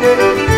Música